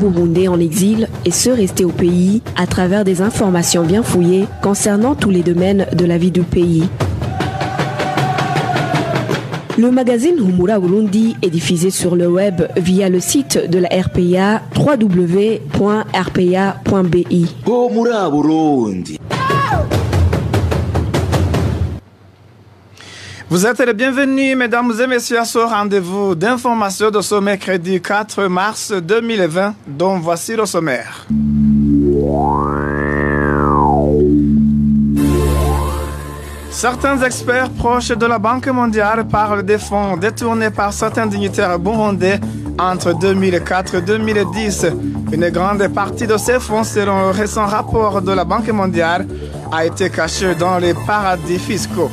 Burundais en exil et ceux restés au pays à travers des informations bien fouillées concernant tous les domaines de la vie du pays. Le magazine Humura Burundi est diffusé sur le web via le site de la RPA www.rpa.bi. Humura Burundi. Vous êtes les bienvenus, mesdames et messieurs, à ce rendez-vous d'information de ce mercredi 4 mars 2020, dont voici le sommaire. Certains experts proches de la Banque mondiale parlent des fonds détournés par certains dignitaires burundais entre 2004 et 2010. Une grande partie de ces fonds, selon le récent rapport de la Banque mondiale, a été cachée dans les paradis fiscaux.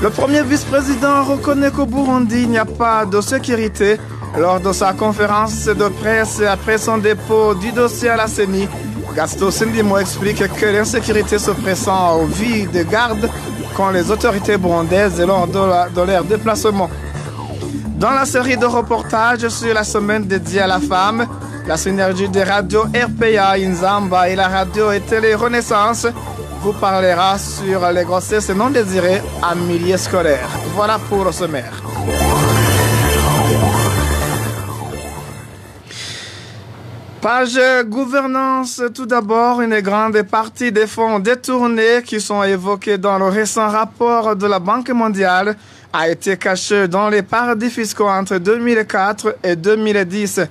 Le premier vice-président reconnaît qu'au Burundi, il n'y a pas de sécurité. Lors de sa conférence de presse après son dépôt du dossier à la CENI, Gaston Sindimo explique que l'insécurité se pressent au vide de garde quand les autorités burundaises lors de, de leur déplacement. Dans la série de reportages sur la semaine dédiée à la femme, la synergie des radios RPA Inzamba et la radio et télé Renaissance vous parlera sur les grossesses non désirées en milieu scolaire. Voilà pour le sommaire. Page gouvernance, tout d'abord, une grande partie des fonds détournés qui sont évoqués dans le récent rapport de la Banque mondiale a été cachée dans les paradis fiscaux entre 2004 et 2010.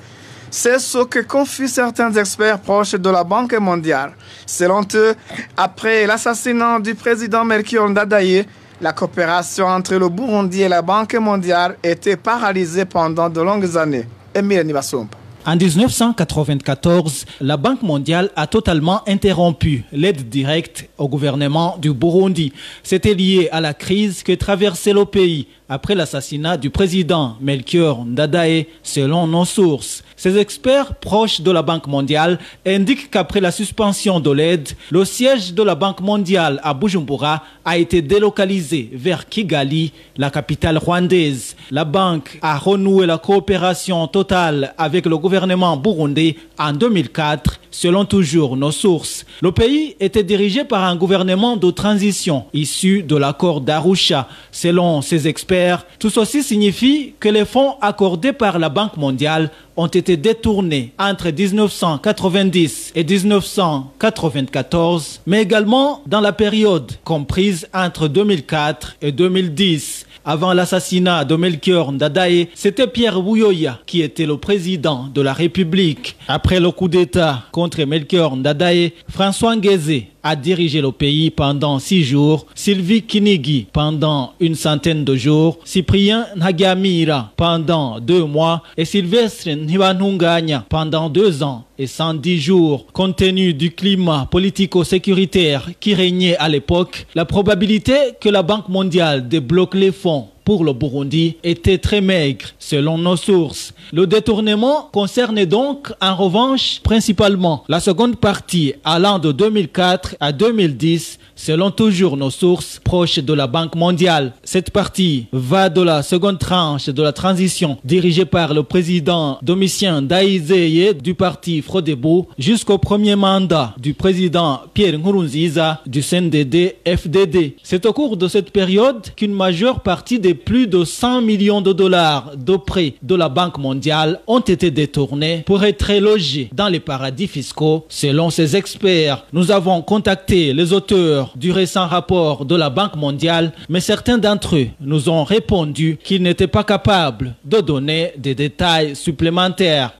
C'est ce que confient certains experts proches de la Banque mondiale. Selon eux, après l'assassinat du président Melchior Ndadaye, la coopération entre le Burundi et la Banque mondiale était paralysée pendant de longues années. Emile Nibasumba. En 1994, la Banque mondiale a totalement interrompu l'aide directe au gouvernement du Burundi. C'était lié à la crise que traversait le pays après l'assassinat du président Melchior Ndadaye, selon nos sources. Ces experts proches de la Banque mondiale indiquent qu'après la suspension de l'aide, le siège de la Banque mondiale à Bujumbura a été délocalisé vers Kigali, la capitale rwandaise. La banque a renoué la coopération totale avec le gouvernement burundais en 2004, selon toujours nos sources. Le pays était dirigé par un gouvernement de transition issu de l'accord d'Arusha. Selon ces experts, tout ceci signifie que les fonds accordés par la Banque mondiale ont été détournés entre 1990 et 1994, mais également dans la période comprise entre 2004 et 2010. Avant l'assassinat de Melchior Ndadaye, c'était Pierre Bouyoya qui était le président de la République. Après le coup d'État contre Melchior Ndadaye, François Nguézé a dirigé le pays pendant six jours, Sylvie Kinigi pendant une centaine de jours, Cyprien Nagamira pendant deux mois. Et Sylvestre Nhibanunganya pendant deux ans et 110 jours. Compte tenu du climat politico-sécuritaire qui régnait à l'époque, la probabilité que la Banque mondiale débloque les fonds pour le Burundi était très maigre, selon nos sources. Le détournement concernait donc, en revanche, principalement la seconde partie allant de 2004 à 2010, selon toujours nos sources proches de la Banque mondiale. Cette partie va de la seconde tranche de la transition dirigée par le président Domitien Daizeye du parti Frodebo jusqu'au premier mandat du président Pierre Nkurunziza du CNDD-FDD. C'est au cours de cette période qu'une majeure partie des plus de 100 millions de dollars de prêts de la Banque mondiale ont été détournés pour être logés dans les paradis fiscaux. Selon ces experts, nous avons contacté les auteurs du récent rapport de la Banque mondiale, mais certains d'entre eux nous ont répondu qu'ils n'étaient pas capables de donner des détails supplémentaires.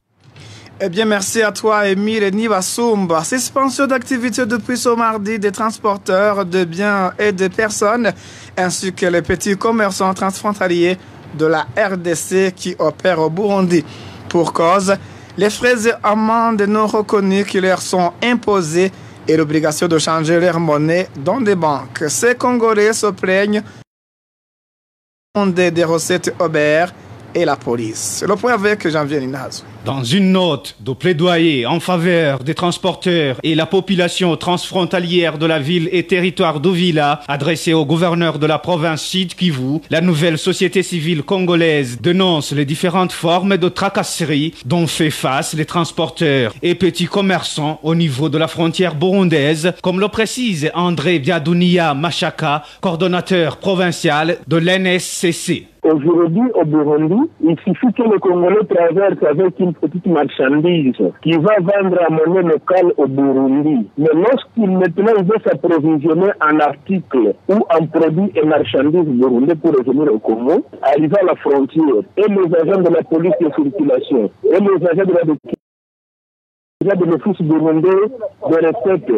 Eh bien, merci à toi, Emile Nivasumba. Suspension d'activité depuis ce mardi des transporteurs de biens et de personnes, ainsi que les petits commerçants transfrontaliers de la RDC qui opèrent au Burundi. Pour cause, les frais et amendes non reconnus qui leur sont imposés et l'obligation de changer leur monnaie dans des banques. Ces Congolais se plaignent des recettes Aubert la police. Le point avec Janvier Ninazo. Dans une note de plaidoyer en faveur des transporteurs et la population transfrontalière de la ville et territoire d'Ovila, adressée au gouverneur de la province Sud Kivu, la nouvelle société civile congolaise dénonce les différentes formes de tracasseries dont fait face les transporteurs et petits commerçants au niveau de la frontière burundaise, comme le précise André Biadounia Machaka, coordonnateur provincial de l'NSCC. Aujourd'hui, au Burundi, il suffit que le Congolais traverse avec une petite marchandise qui va vendre à monnaie locale au Burundi. Mais lorsqu'il maintenant veut s'approvisionner en articles ou en produits et marchandises burundais pour revenir au Congo, arriver à la frontière, et les agents de la police de circulation, et les agents de la de l'Office burundais de recette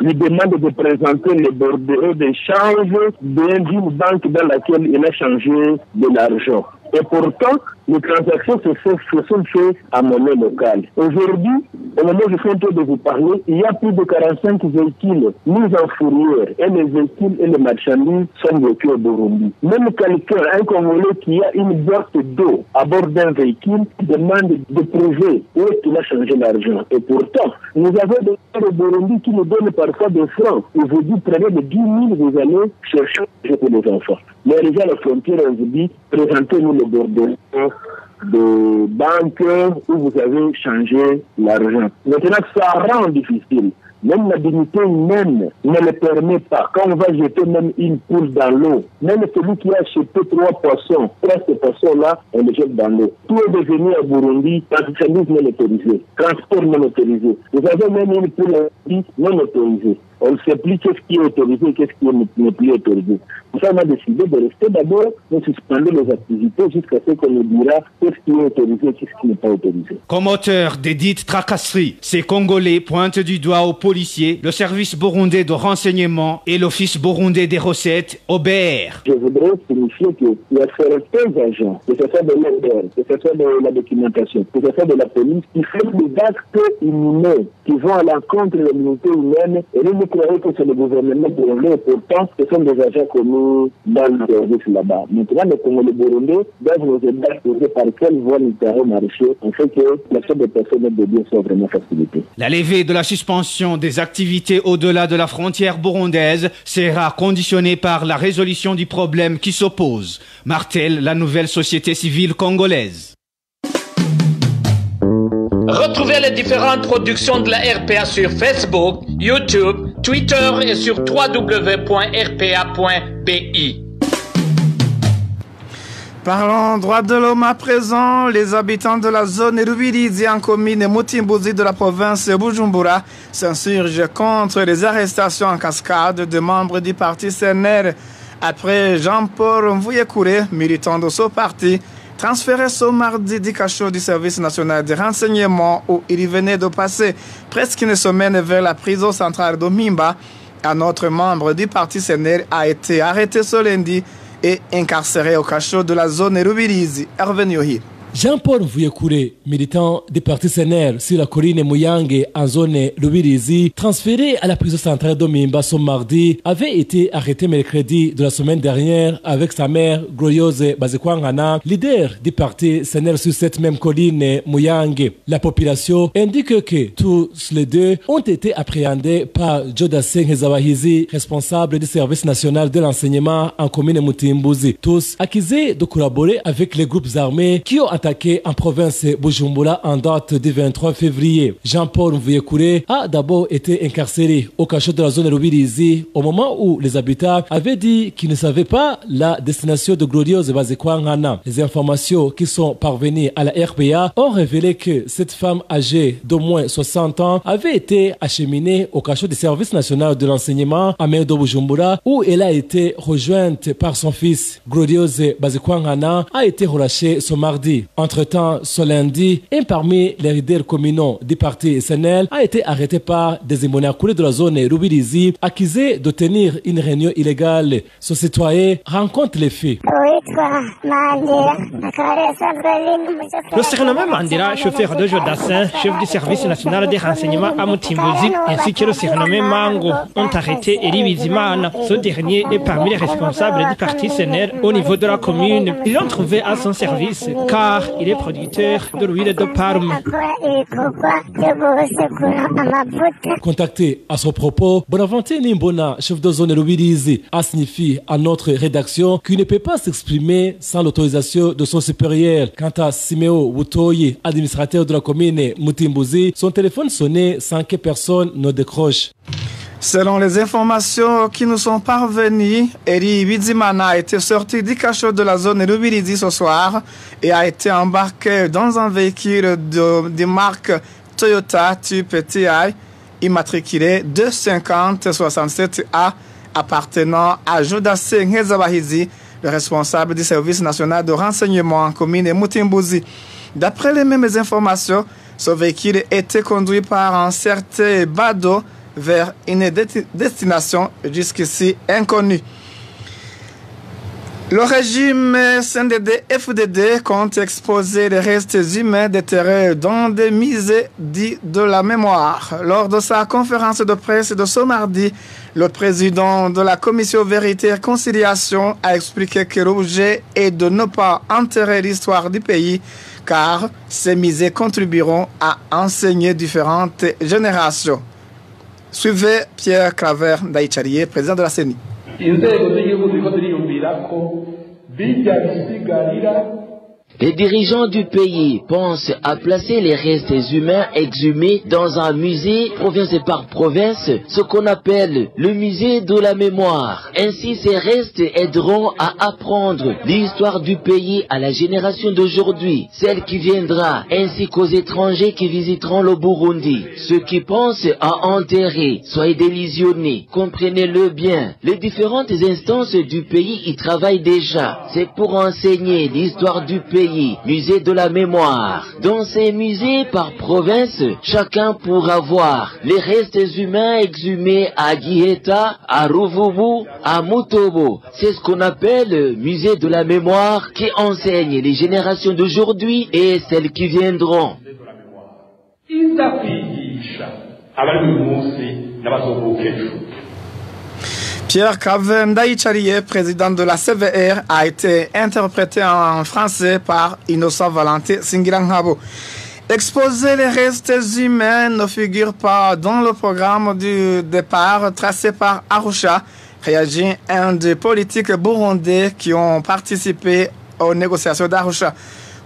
lui demande de présenter les bordereaux d'échange d'une banque dans laquelle il a changé de l'argent. Et pourtant, les transactions se, sont faites à monnaie locale. Aujourd'hui, au moment où je suis en train de vous parler, il y a plus de 45 véhicules mis en fourrière et les véhicules et les marchandises sont bloqués au Burundi. Même quelqu'un, un Congolais qui a une boîte d'eau à bord d'un véhicule demande de prouver où est qu'il a changé l'argent. Et pourtant, nous avons des gens au Burundi qui nous donnent parfois des francs. Et vous dites, prenez de 10 000, vous allez chercher pour les enfants. Mais gens à la frontière, on vous dit, présentez-nous le bordeaux de banque où vous avez changé l'argent. Maintenant, ça rend difficile. Même la dignité humaine ne le permet pas. Quand on va jeter même une poule dans l'eau, même celui qui a acheté trois poissons, trois ces poissons-là, on les jette dans l'eau. Tout est devenu à Burundi, service non autorisé, transport non autorisé. Vous avez même une poule non autorisée on ne sait plus qu'est-ce qui est autorisé et qu'est-ce qui n'est plus autorisé. Pour ça, on a décidé de rester d'abord, de suspendre les activités jusqu'à ce qu'on nous dira qu'est-ce qui est autorisé et qu'est-ce qui n'est pas autorisé. Comme auteur des dites tracasseries, ces Congolais pointent du doigt aux policiers, le service burundais de renseignement et l'office burundais des recettes, OBR. Je voudrais signifier qu'il y a certains agents, que ce soit de l'OBR, que ce soit de la documentation, que ce soit de la police, qui font des actes inhumains, qui vont à l'encontre de l'unité humaine et nous croyez que c'est le gouvernement burundais, pourtant, ce sont des agents commis dans le service là-bas. Maintenant, les Congolais burundais doivent nous aider à trouver par quelle voie nous pourrons marcher, en que l'achat des personnes et des biens soit vraiment facilité. La levée de la suspension des activités au-delà de la frontière burundaise sera conditionnée par la résolution du problème qui s'oppose, martèle la nouvelle société civile congolaise. Retrouvez les différentes productions de la RPA sur Facebook, YouTube, Twitter et sur www.rpa.bi. Parlons droit de l'homme à présent. Les habitants de la zone Rubirizi en commune Mutimbuzi de la province Bujumbura s'insurgent contre les arrestations en cascade de membres du parti CNR. Après Jean-Paul Mvouyekouré, militant de ce parti, transféré ce mardi du cachot du service national de renseignement où il venait de passer presque une semaine vers la prison centrale de Mimba. Un autre membre du parti CNR a été arrêté ce lundi et incarcéré au cachot de la zone Rubirizi. Hervé Jean-Paul Mvuyekure, militant du parti CNR sur la colline Muyange en zone Lubirizi, transféré à la prison centrale de Mimba ce mardi, avait été arrêté mercredi de la semaine dernière avec sa mère Glorieuse Bazekwangana, leader du parti CNR sur cette même colline Muyange. La population indique que tous les deux ont été appréhendés par Jodaseng Hezawahizi, responsable du service national de l'enseignement en commune Mutimbuzi. Tous accusés de collaborer avec les groupes armés qui ont attaqué en province Bujumbura en date du 23 février. Jean-Paul Mvuyekure a d'abord été incarcéré au cachot de la zone Rubirizi au moment où les habitants avaient dit qu'ils ne savaient pas la destination de Glorieuse Bazekwangana. Les informations qui sont parvenues à la RPA ont révélé que cette femme âgée d'au moins 60 ans avait été acheminée au cachot du service national de l'enseignement à Medo Bujumbura où elle a été rejointe par son fils. Glorieuse Bazekwangana a été relâchée ce mardi. Entre-temps, ce lundi, un parmi les leaders communaux du parti SNL a été arrêté par des coulés de la zone Rubirizi, accusé de tenir une réunion illégale. Ce citoyen rencontre les faits. Le surnommé Mandela, chauffeur de Jodassin, chef du service national des renseignements à Mutimbuzi, ainsi que le surnommé Mango, ont arrêté Eli. Ce dernier est parmi les responsables du parti SNL au niveau de la commune. Ils l'ont trouvé à son service, car il est producteur de l'huile de palme. Contacté à ce propos, Bonaventure Nimbona, chef de zone Rubirizi, a signifié à notre rédaction qu'il ne peut pas s'exprimer sans l'autorisation de son supérieur. Quant à Simeo Wutoyi, administrateur de la commune Mutimbuzi, son téléphone sonnait sans que personne ne décroche. Selon les informations qui nous sont parvenues, Eri Bizimana a été sorti du cachot de la zone Rubirizi ce soir et a été embarqué dans un véhicule de, de marque Toyota type TI immatriculé 25067A appartenant à Jodasse Ngezabahizi, le responsable du service national de renseignement en commune Mutimbuzi. D'après les mêmes informations, ce véhicule était conduit par un certain Bado vers une destination jusqu'ici inconnue. Le régime CNDD-FDD compte exposer les restes humains déterrés dans des musées dits de la mémoire. Lors de sa conférence de presse de ce mardi, le président de la commission Vérité et Conciliation a expliqué que l'objet est de ne pas enterrer l'histoire du pays car ces musées contribueront à enseigner différentes générations. Suivez Pierre Claver Ndaïchariye, président de la CENI. Les dirigeants du pays pensent à placer les restes humains exhumés dans un musée province par province, ce qu'on appelle le musée de la mémoire. Ainsi, ces restes aideront à apprendre l'histoire du pays à la génération d'aujourd'hui, celle qui viendra, ainsi qu'aux étrangers qui visiteront le Burundi. Ceux qui pensent à enterrer, soyez délusionnés, comprenez-le bien. Les différentes instances du pays y travaillent déjà. C'est pour enseigner l'histoire du pays musée de la mémoire. Dans ces musées par province, chacun pourra voir les restes humains exhumés à Guieta, à Ruvubu, à Mutobo. C'est ce qu'on appelle le musée de la mémoire qui enseigne les générations d'aujourd'hui et celles qui viendront. Pierre Ndaïchariye, président de la CVR, a été interprété en français par Innocent Valentin Singirangabo. Exposer les restes humains ne figure pas dans le programme du départ tracé par Arusha, réagit un des politiques burundais qui ont participé aux négociations d'Arusha.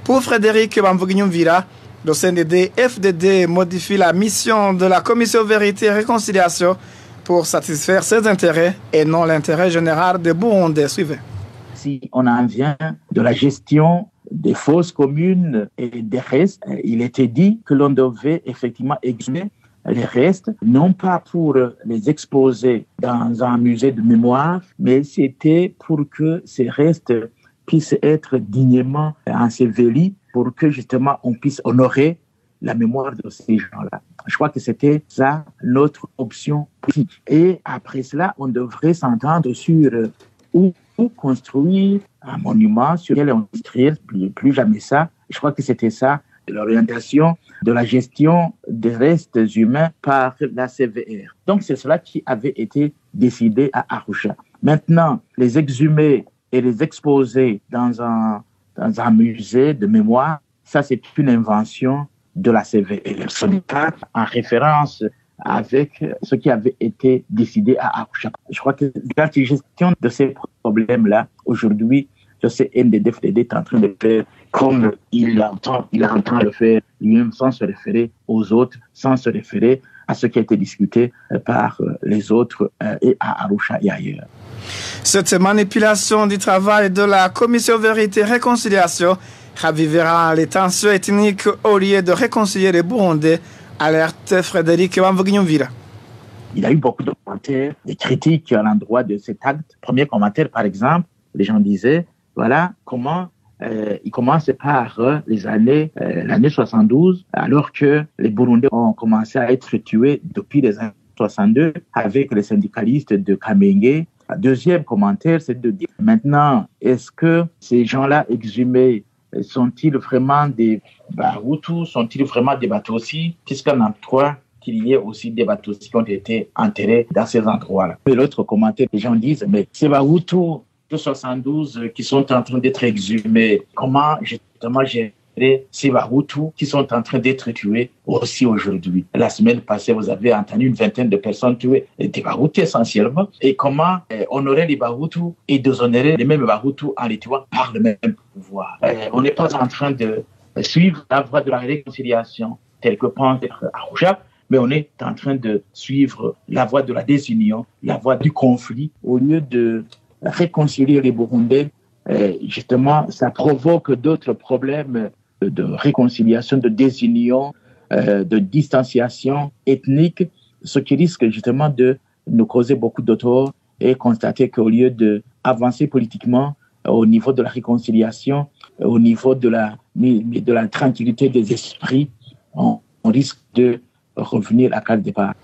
Pour Frédéric Bambugunyumvira, le CNDD FDD modifie la mission de la Commission Vérité et Réconciliation pour satisfaire ses intérêts et non l'intérêt général des Burundais. Suivez. Si on en vient de la gestion des fausses communes et des restes, il était dit que l'on devait effectivement exhumer les restes, non pas pour les exposer dans un musée de mémoire, mais c'était pour que ces restes puissent être dignement ensevelis, pour que justement on puisse honorer la mémoire de ces gens-là. Je crois que c'était ça notre option. Et après cela, on devrait s'entendre sur où, construire un monument sur lequel on ne plus, plus jamais ça. Je crois que c'était ça l'orientation de la gestion des restes humains par la CVR. Donc c'est cela qui avait été décidé à Arusha. Maintenant, les exhumer et les exposer dans un, dans un musée de mémoire, ça c'est une invention de la pas en référence avec ce qui avait été décidé à Arusha. Je crois que la gestion de ces problèmes-là, aujourd'hui, je sais, NDDFDD est en train de faire comme il entend, il entend le faire lui-même sans se référer aux autres, sans se référer à ce qui a été discuté par les autres euh, et à Arusha et ailleurs. Cette manipulation du travail de la Commission Vérité et Réconciliation ravivera les tensions ethniques au lieu de réconcilier les Burundais, alerte Frédéric Wamvuginyumvira. Il a eu beaucoup de commentaires, des critiques à l'endroit de cet acte. Premier commentaire, par exemple, les gens disaient, voilà comment euh, il commence par euh, les années, euh, l'année 72, alors que les Burundais ont commencé à être tués depuis les années 62 avec les syndicalistes de Kamenge. Deuxième commentaire, c'est de dire maintenant, est-ce que ces gens-là exhumés sont-ils vraiment des Bahutus Sont-ils vraiment des Batosi Puisqu'on a trois qu'il y ait aussi des bateaux qui ont été enterrés dans ces endroits-là. L'autre commentaire, les gens disent, mais ces Bahutus de 72 qui sont en train d'être exhumés, comment justement gérer ces Bahutus qui sont en train d'être tués aussi aujourd'hui. La semaine passée, vous avez entendu une vingtaine de personnes tuées, des Bahutus essentiellement, et comment eh, honorer les Bahutus et déshonorer les mêmes Bahutus en les tuant par le même pouvoir? Eh, on n'est pas en train de suivre la voie de la réconciliation telle que pense Arouja, mais on est en train de suivre la voie de la désunion, la voie du conflit, au lieu de réconcilier les Burundais. Euh, justement, ça provoque d'autres problèmes de réconciliation, de désunion, euh, de distanciation ethnique, ce qui risque justement de nous causer beaucoup de tort et constater qu'au lieu de avancer politiquement au niveau de la réconciliation, au niveau de la, de la tranquillité des esprits, on, risque de revenir à case départ.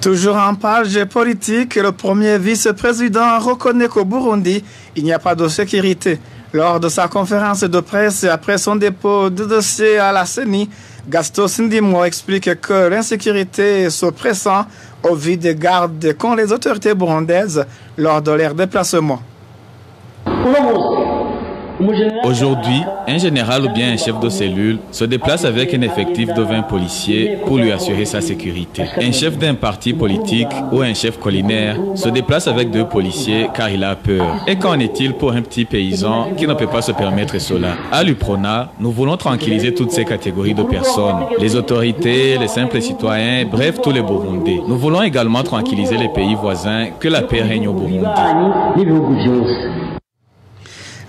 Toujours en page politique, le premier vice-président reconnaît qu'au Burundi, il n'y a pas de sécurité. Lors de sa conférence de presse après son dépôt de dossier à la CENI, Gaston Sindimo explique que l'insécurité se pressent au vu des gardes qu'ont les autorités burundaises lors de leur déplacement. Aujourd'hui, un général ou bien un chef de cellule se déplace avec un effectif de 20 policiers pour lui assurer sa sécurité. Un chef d'un parti politique ou un chef collinaire se déplace avec deux policiers car il a peur. Et qu'en est-il pour un petit paysan qui ne peut pas se permettre cela? À l'UPRONA, nous voulons tranquilliser toutes ces catégories de personnes. Les autorités, les simples citoyens, bref tous les Burundais. Nous voulons également tranquilliser les pays voisins que la paix règne au Burundi.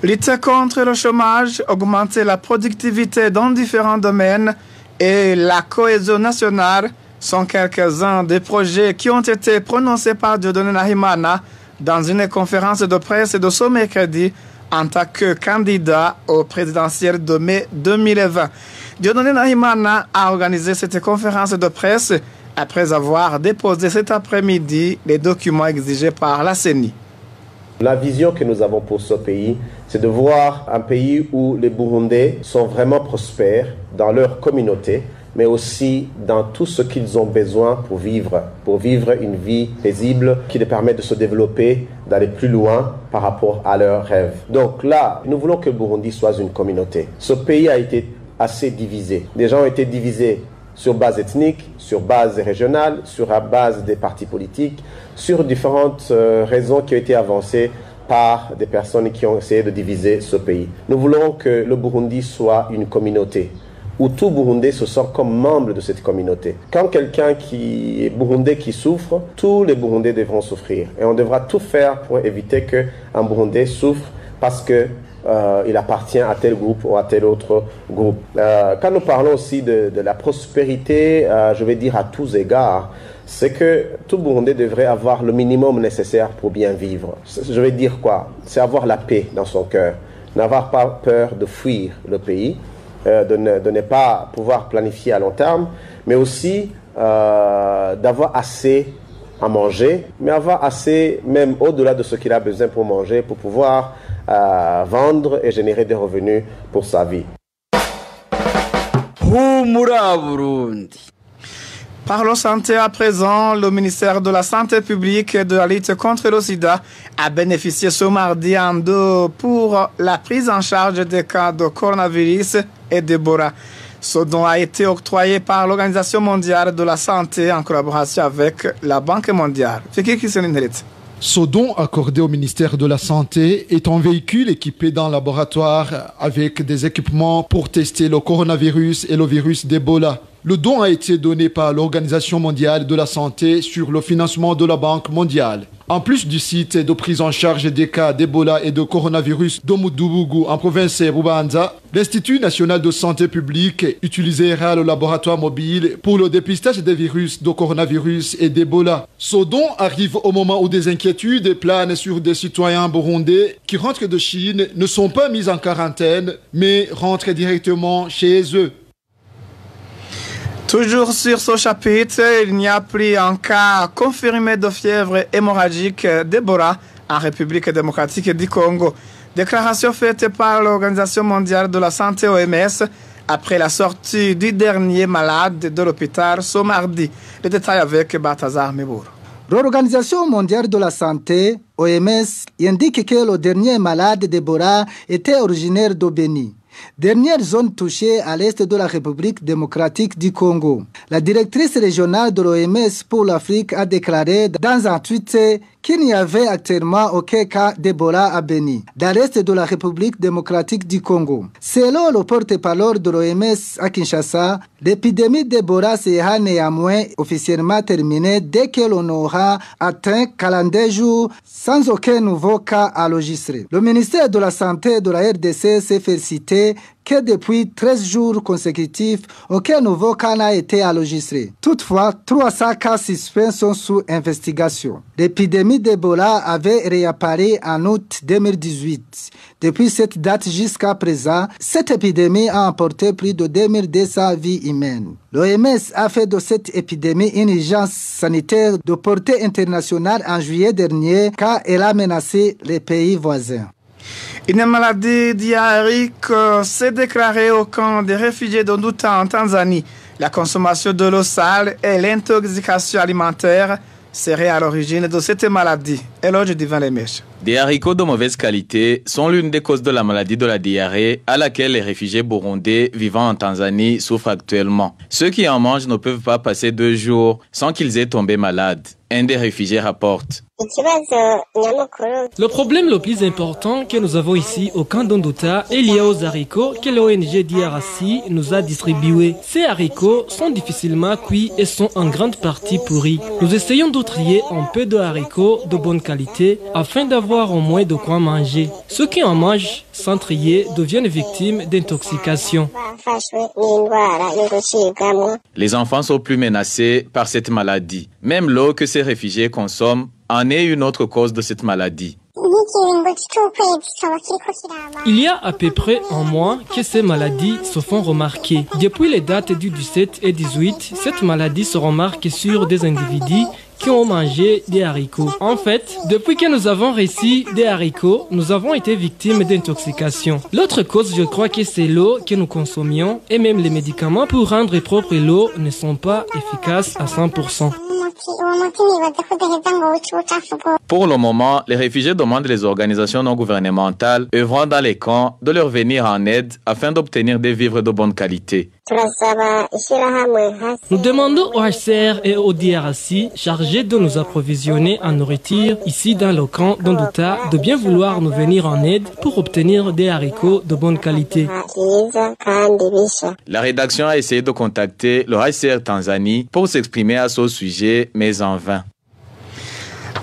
Lutter contre le chômage, augmenter la productivité dans différents domaines et la cohésion nationale sont quelques-uns des projets qui ont été prononcés par Dieudonné Nahimana dans une conférence de presse de ce mercredi en tant que candidat au présidentiel de mai 2020. Dieudonné Nahimana a organisé cette conférence de presse après avoir déposé cet après-midi les documents exigés par la CENI. La vision que nous avons pour ce pays, c'est de voir un pays où les Burundais sont vraiment prospères dans leur communauté, mais aussi dans tout ce qu'ils ont besoin pour vivre, pour vivre une vie paisible qui les permet de se développer, d'aller plus loin par rapport à leurs rêves. Donc là, nous voulons que Burundi soit une communauté. Ce pays a été assez divisé. Les gens ont été divisés sur base ethnique, sur base régionale, sur la base des partis politiques, sur différentes euh, raisons qui ont été avancées par des personnes qui ont essayé de diviser ce pays. Nous voulons que le Burundi soit une communauté où tout Burundais se sent comme membre de cette communauté. Quand quelqu'un qui est Burundais qui souffre, tous les Burundais devront souffrir. Et on devra tout faire pour éviter qu'un Burundais souffre parce que euh, il appartient à tel groupe ou à tel autre groupe. Euh, quand nous parlons aussi de, la prospérité, euh, je vais dire à tous égards, c'est que tout Burundais devrait avoir le minimum nécessaire pour bien vivre. Je vais dire quoi? C'est avoir la paix dans son cœur, n'avoir pas peur de fuir le pays, euh, de ne, pas pouvoir planifier à long terme, mais aussi euh, d'avoir assez à manger, mais avoir assez, même au-delà de ce qu'il a besoin pour manger, pour pouvoir euh, vendre et générer des revenus pour sa vie. Parlons santé à présent. Le ministère de la Santé publique et de la lutte contre le sida a bénéficié ce mardi en deux pour la prise en charge des cas de coronavirus et d'Ebola. Ce don a été octroyé par l'Organisation mondiale de la santé en collaboration avec la Banque mondiale. Ce don accordé au ministère de la Santé est un véhicule équipé d'un laboratoire avec des équipements pour tester le coronavirus et le virus d'Ebola. Le don a été donné par l'Organisation mondiale de la santé sur le financement de la Banque mondiale. En plus du site de prise en charge des cas d'Ebola et de coronavirus d'Omudubugu en province Rubanza, l'Institut national de santé publique utilisera le laboratoire mobile pour le dépistage des virus de coronavirus et d'Ebola. Ce don arrive au moment où des inquiétudes planent sur des citoyens burundais qui rentrent de Chine, ne sont pas mis en quarantaine, mais rentrent directement chez eux. Toujours sur ce chapitre, il n'y a plus un cas confirmé de fièvre hémorragique d'Ebola en République démocratique du Congo. Déclaration faite par l'Organisation mondiale de la santé OMS après la sortie du dernier malade de l'hôpital ce mardi. Le détail avec Batazar Mebour. L'Organisation mondiale de la santé, OMS, indique que le dernier malade d'Ebola était originaire d'Obéni dernière zone touchée à l'est de la République démocratique du Congo. La directrice régionale de l'OMS pour l'Afrique a déclaré dans un tweet qu'il n'y avait actuellement aucun cas d'Ebola à Beni, dans l'est de la République démocratique du Congo. Selon le porte-parole de l'OMS à Kinshasa, l'épidémie d'Ebola sera néanmoins officiellement terminée dès que l'on aura atteint 42 jours sans aucun nouveau cas enregistré. Le ministère de la Santé de la RDC s'est félicité que depuis 13 jours consécutifs, aucun nouveau cas n'a été enregistré. Toutefois, 300 cas suspects sont sous investigation. L'épidémie d'Ebola avait réapparu en août 2018. Depuis cette date jusqu'à présent, cette épidémie a emporté plus de 2200 vies humaines. L'OMS a fait de cette épidémie une urgence sanitaire de portée internationale en juillet dernier car elle a menacé les pays voisins. Une maladie diarrhéique s'est déclarée au camp des réfugiés d'Onduta en Tanzanie. La consommation de l'eau sale et l'intoxication alimentaire seraient à l'origine de cette maladie. Éloge divin les mèches. Des haricots de mauvaise qualité sont l'une des causes de la maladie de la diarrhée à laquelle les réfugiés burundais vivant en Tanzanie souffrent actuellement. Ceux qui en mangent ne peuvent pas passer deux jours sans qu'ils aient tombé malades. Un des réfugiés rapporte. Le problème le plus important que nous avons ici au camp d'Onduta est lié aux haricots que l'ONG DRC nous a distribués. Ces haricots sont difficilement cuits et sont en grande partie pourris. Nous essayons de trier un peu de haricots de bonne qualité afin d'avoir au moins de quoi manger. Ceux qui en mangent sans trier deviennent victimes d'intoxication. Les enfants sont plus menacés par cette maladie. Même l'eau que ces réfugiés consomment en est une autre cause de cette maladie. Il y a à peu près un mois que ces maladies se font remarquer. Depuis les dates du 17 et 18, cette maladie se remarque sur des individus qui ont mangé des haricots. En fait, depuis que nous avons réussi des haricots, nous avons été victimes d'intoxication. L'autre cause, je crois que c'est l'eau que nous consommions et même les médicaments pour rendre propre l'eau ne sont pas efficaces à 100%. Pour le moment, les réfugiés demandent les organisations non gouvernementales œuvrant dans les camps de leur venir en aide afin d'obtenir des vivres de bonne qualité. Nous demandons au HCR et au DRC chargés de nous approvisionner en nourriture ici dans le camp d'Onduta de bien vouloir nous venir en aide pour obtenir des haricots de bonne qualité. La rédaction a essayé de contacter le HCR Tanzanie pour s'exprimer à ce sujet, mais en vain.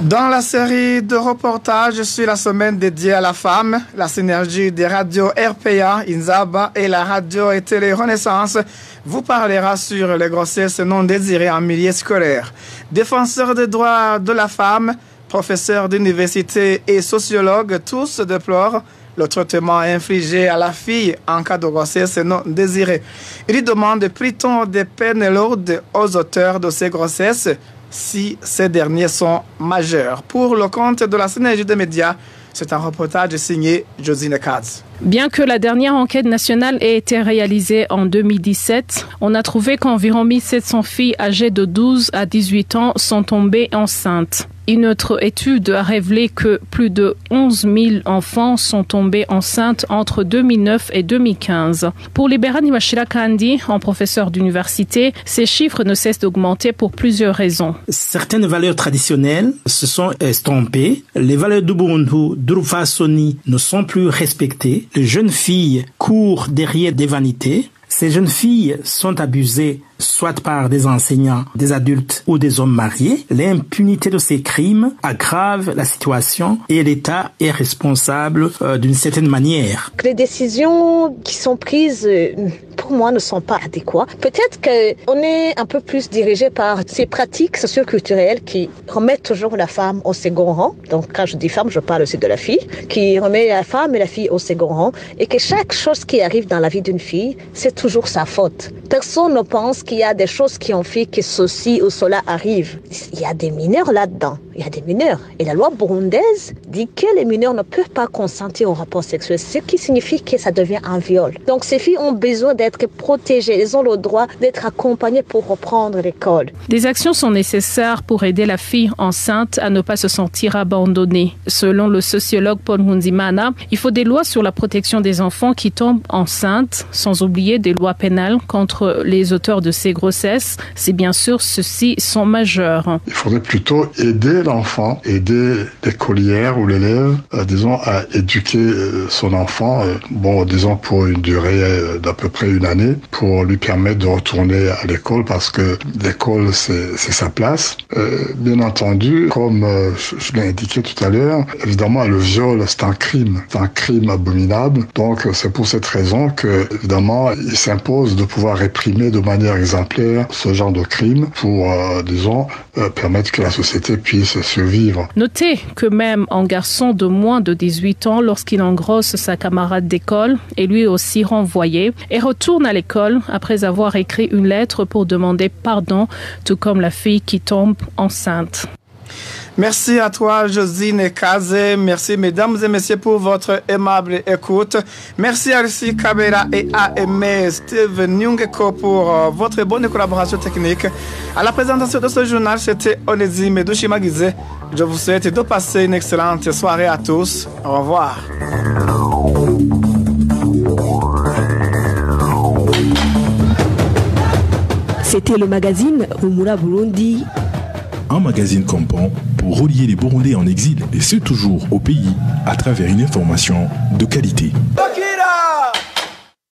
Dans la série de reportages sur la semaine dédiée à la femme, la synergie des radios RPA, INZABA et la radio et télé Renaissance vous parlera sur les grossesses non désirées en milieu scolaire. Défenseurs des droits de la femme, professeurs d'université et sociologues, tous déplorent le traitement infligé à la fille en cas de grossesse non désirée. Ils demandent plutôt des peines lourdes aux auteurs de ces grossesses si ces derniers sont majeurs. Pour le compte de la synergie des médias, c'est un reportage signé Josine Katz. Bien que la dernière enquête nationale ait été réalisée en 2017, on a trouvé qu'environ 1700 filles âgées de 12 à 18 ans sont tombées enceintes. Une autre étude a révélé que plus de 11 000 enfants sont tombés enceintes entre 2009 et 2015. Pour Liberani Mashira Kandi, en professeur d'université, ces chiffres ne cessent d'augmenter pour plusieurs raisons. Certaines valeurs traditionnelles se sont estompées. Les valeurs d'Ubuntu, d'Urufasoni ne sont plus respectées. Les jeunes filles courent derrière des vanités. Ces jeunes filles sont abusées soit par des enseignants, des adultes ou des hommes mariés, l'impunité de ces crimes aggrave la situation et l'État est responsable euh, d'une certaine manière. Les décisions qui sont prises euh, pour moi, ne sont pas adéquats. Peut-être qu'on est un peu plus dirigé par ces pratiques socioculturelles qui remettent toujours la femme au second rang. Donc, quand je dis femme, je parle aussi de la fille, qui remet la femme et la fille au second rang, et que chaque chose qui arrive dans la vie d'une fille, c'est toujours sa faute. Personne ne pense qu'il y a des choses qui ont fait que ceci ou cela arrive. Il y a des mineurs là-dedans. Il y a des mineurs. Et la loi burundaise dit que les mineurs ne peuvent pas consentir au rapport sexuel, ce qui signifie que ça devient un viol. Donc, ces filles ont besoin d'être protégées, elles ont le droit d'être accompagnées pour reprendre l'école. Des actions sont nécessaires pour aider la fille enceinte à ne pas se sentir abandonnée. Selon le sociologue Paul Hunzimana, il faut des lois sur la protection des enfants qui tombent enceintes, sans oublier des lois pénales contre les auteurs de ces grossesses, si bien sûr ceux-ci sont majeurs. Il faudrait plutôt aider l'enfant, aider l'écolière ou l'élève, euh, disons, à éduquer euh, son enfant, euh, bon, disons, pour une durée d'à peu près une année pour lui permettre de retourner à l'école parce que l'école, c'est sa place. Bien entendu, comme je, l'ai indiqué tout à l'heure, évidemment, le viol, c'est un crime. C'est un crime abominable. Donc, c'est pour cette raison que, évidemment, il s'impose de pouvoir réprimer de manière exemplaire ce genre de crime pour, disons, permettre que la société puisse Notez que même un garçon de moins de 18 ans, lorsqu'il engrosse sa camarade d'école, est lui aussi renvoyé et retourne à l'école après avoir écrit une lettre pour demander pardon, tout comme la fille qui tombe enceinte. Merci à toi, Josine Kazé. Merci, mesdames et messieurs, pour votre aimable écoute. Merci à Lucie Kabera et à Aimé Steve Nyungeko pour euh, votre bonne collaboration technique. À la présentation de ce journal, c'était Onésime Dushimagizé. Je vous souhaite de passer une excellente soirée à tous. Au revoir. C'était le magazine Rumura Burundi. Un magazine compant relier les Burundais en exil et ceux toujours au pays à travers une information de qualité.